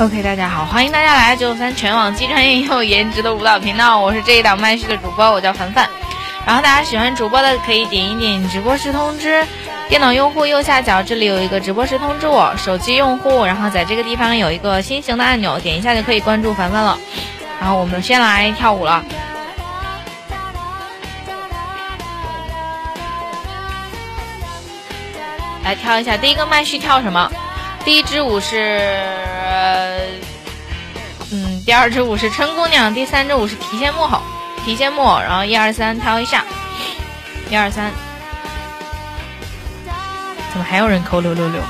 OK，大家好，欢迎大家来九三全网既专业又颜值的舞蹈频道，我是这一档麦序的主播，我叫凡凡。然后大家喜欢主播的可以点一点直播时通知，电脑用户右下角这里有一个直播时通知我，手机用户然后在这个地方有一个心形的按钮，点一下就可以关注凡凡了。然后我们先来跳舞了，来跳一下第一个麦序跳什么？第一支舞是，呃嗯，第二支舞是春姑娘，第三支舞是提线木偶，提线木偶，然后一二三跳一下，一二三，怎么还有人扣六六六？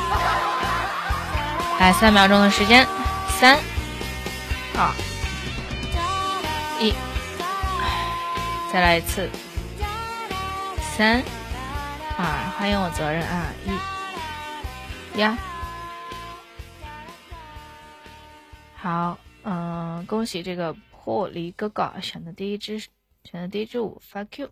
来，三秒钟的时间，三、二、一，再来一次，三、二，欢迎我责任啊，一，呀。好，嗯，恭喜这个破离哥哥选的第一支，选的第一支舞，fuck you。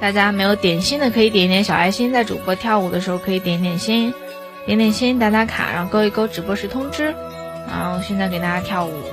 大家没有点心的可以点一点小爱心，在主播跳舞的时候可以点点心，点点心打打卡，然后勾一勾直播时通知。然后现在给大家跳舞。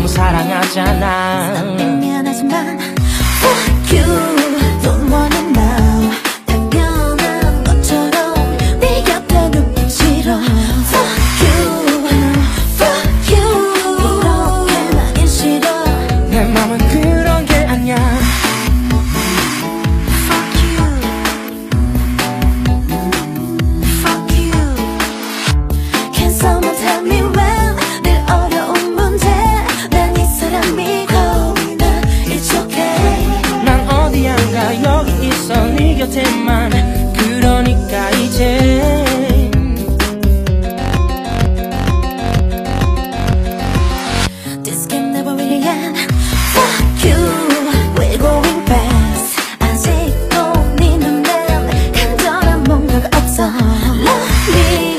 너무 사랑하잖아. 你。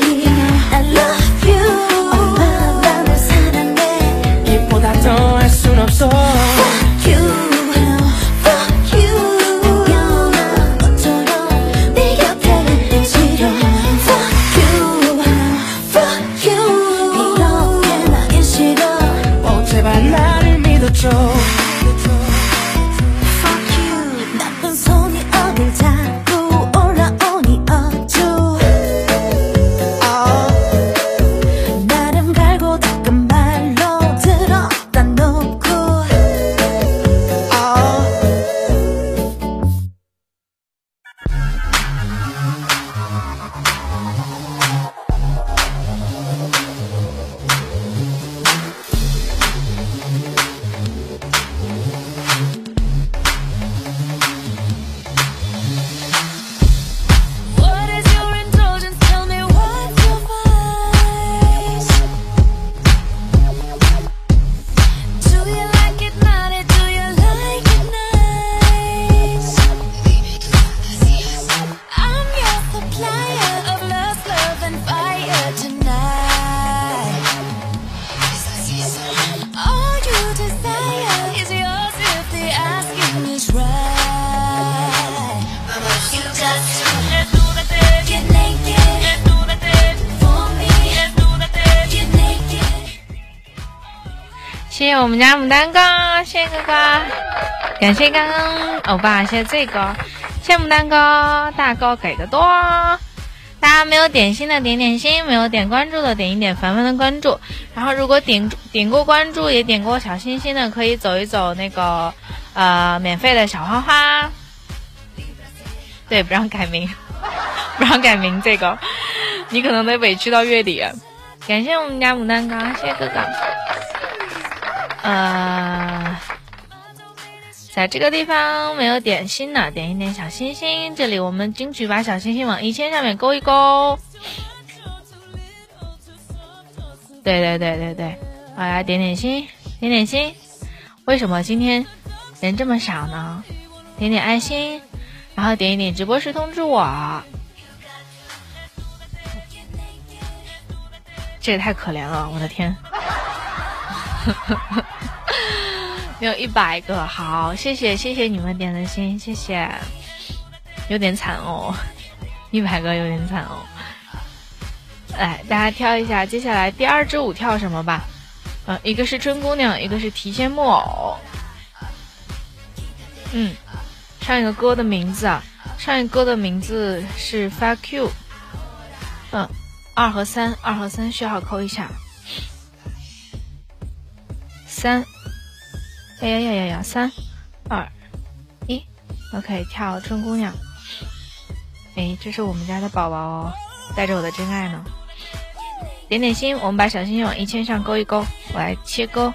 谢我们家牡丹哥，谢谢哥哥，感谢刚刚欧巴，谢谢这个，谢牡丹哥，大哥给的多。大家没有点心的点点心，没有点关注的点一点凡凡的关注。然后如果点点过关注也点过小心心的，可以走一走那个呃免费的小花花。对，不让改名，不让改名，这个 你可能得委屈到月底。感谢我们家牡丹哥，谢谢哥哥。呃，在这个地方没有点心的，点一点小心心。这里我们争取把小心心往一千上面勾一勾。对对对对对，大家，点点心，点点心。为什么今天人这么少呢？点点爱心，然后点一点直播时通知我。这也太可怜了，我的天！没有一百个，好，谢谢谢谢你们点的心，谢谢，有点惨哦，一百个有点惨哦。来，大家挑一下，接下来第二支舞跳什么吧？呃，一个是春姑娘，一个是提线木偶。嗯，上一个歌的名字啊，上一个歌的名字是 Fuck You。嗯。二和三，二和三序号扣一下。三，哎呀呀呀呀！三，二，一，OK，跳春姑娘。哎，这是我们家的宝宝哦，带着我的真爱呢。点点心，我们把小心心往一千上勾一勾，我来切勾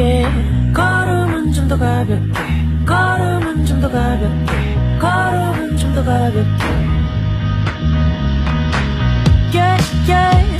yeah. 걸음은 좀 더 가볍게 걸음은 좀 더 가볍게 걸음은 좀 더 가볍게 yeah.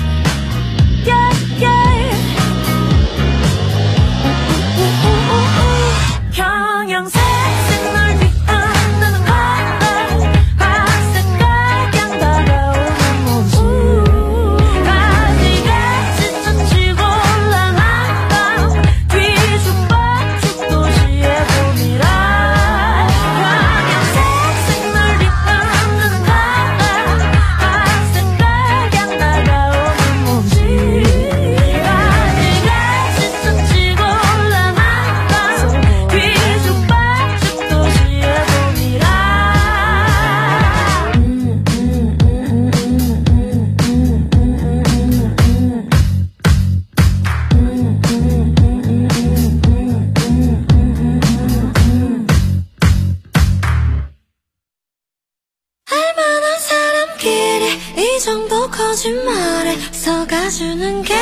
봐주는 게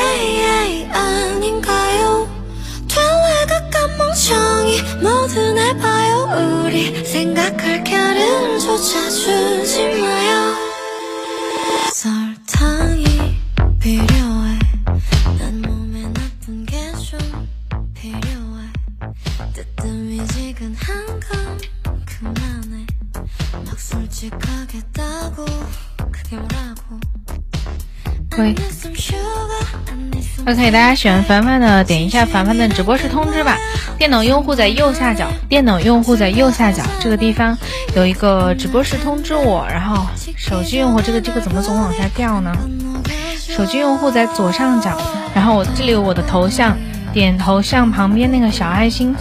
，OK，大家喜欢凡凡的，点一下凡凡的直播室通知吧。电脑用户在右下角，电脑用户在右下角这个地方有一个直播室通知我，然后手机用户这个这个怎么总往下掉呢？手机用户在左上角，然后我这里有我的头像，点头像旁边那个小爱心，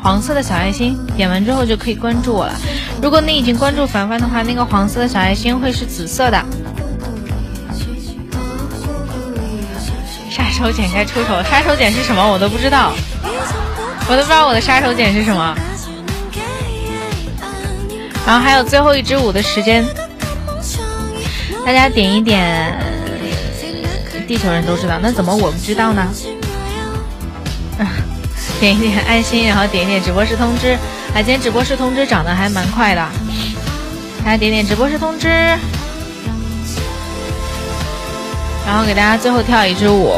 黄色的小爱心，点完之后就可以关注我了。如果你已经关注凡凡的话，那个黄色的小爱心会是紫色的。手锏该出手，杀手锏是什么？我都不知道，我都不知道我的杀手锏是什么。然后还有最后一支舞的时间，大家点一点。地球人都知道，那怎么我不知道呢？点一点爱心，然后点一点直播室通知。啊，今天直播室通知涨得还蛮快的，大家点点直播室通知。然后给大家最后跳一支舞。